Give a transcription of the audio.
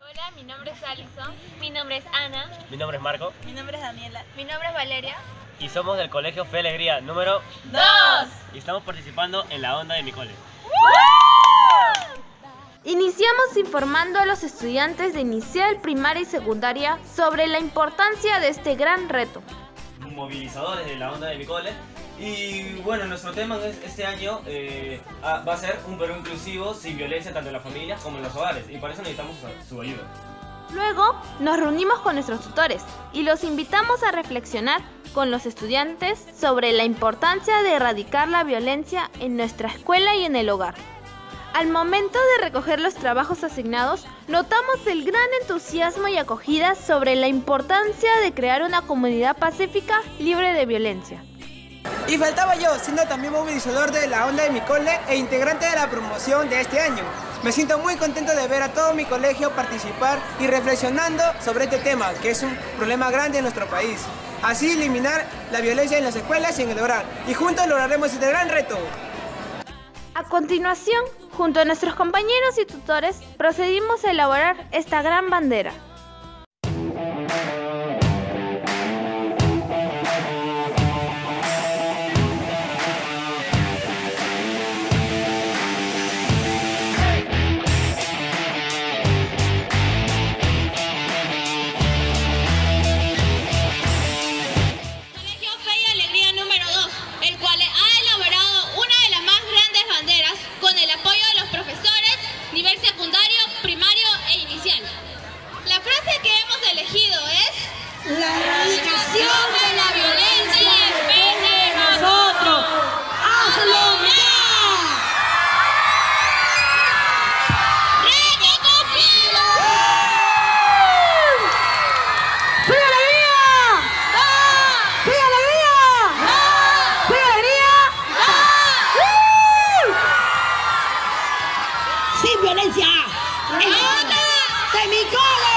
Hola, mi nombre es Alison. Mi nombre es Ana. Mi nombre es Marco Mi nombre es Daniela. Mi nombre es Valeria. y somos del Colegio Fe Alegría número ¡Dos! y estamos participando en la onda de mi cole. Iniciamos informando a los estudiantes de inicial, primaria y secundaria sobre la importancia de este gran reto. movilizadores de la onda de mi cole. Y bueno, nuestro tema es- este año eh, ah, va a ser un Perú inclusivo sin violencia tanto en las familias como en los hogares. Y para eso necesitamos su ayuda. Luego nos reunimos con nuestros tutores y los invitamos a reflexionar con los estudiantes sobre la importancia de erradicar la violencia en nuestra escuela y en el hogar. Al momento de recoger los trabajos asignados, notamos el gran entusiasmo y acogida sobre la importancia de crear una comunidad pacífica libre de violencia. Y faltaba yo, siendo también movilizador de la onda de mi cole e integrante de la promoción de este año. Me siento muy contento de ver a todo mi colegio participar y reflexionando sobre este tema, que es un problema grande en nuestro país. Así eliminar la violencia en las escuelas y en el hogar. Y juntos lograremos este gran reto. A continuación, junto a nuestros compañeros y tutores, procedimos a elaborar esta gran bandera. ¡Sin